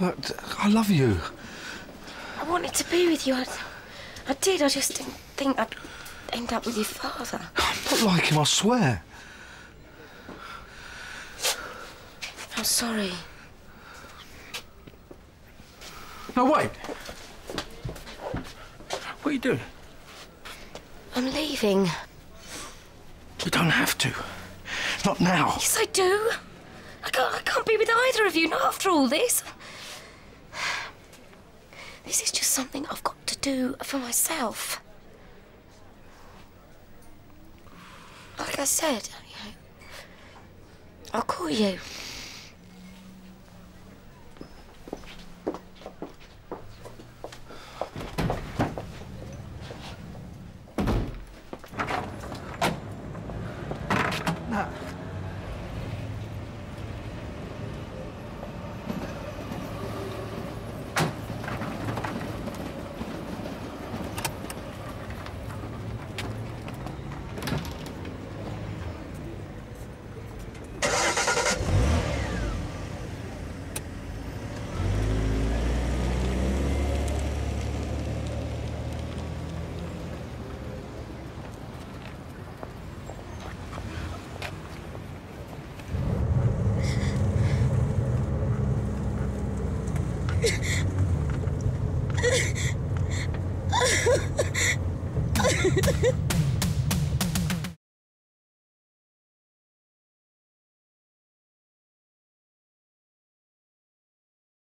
But I love you. I wanted to be with you. I, I did. I just didn't think I'd end up with your father. I'm not like him, I swear. I'm sorry. No, wait. What are you doing? I'm leaving. You don't have to. Not now. Yes, I do. I can't, I can't be with either of you, not after all this. This is just something I've got to do for myself. Like I said, I'll call you. Ha ha ha!